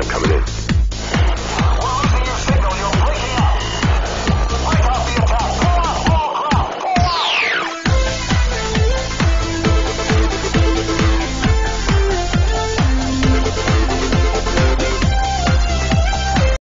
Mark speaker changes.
Speaker 1: I'm coming in.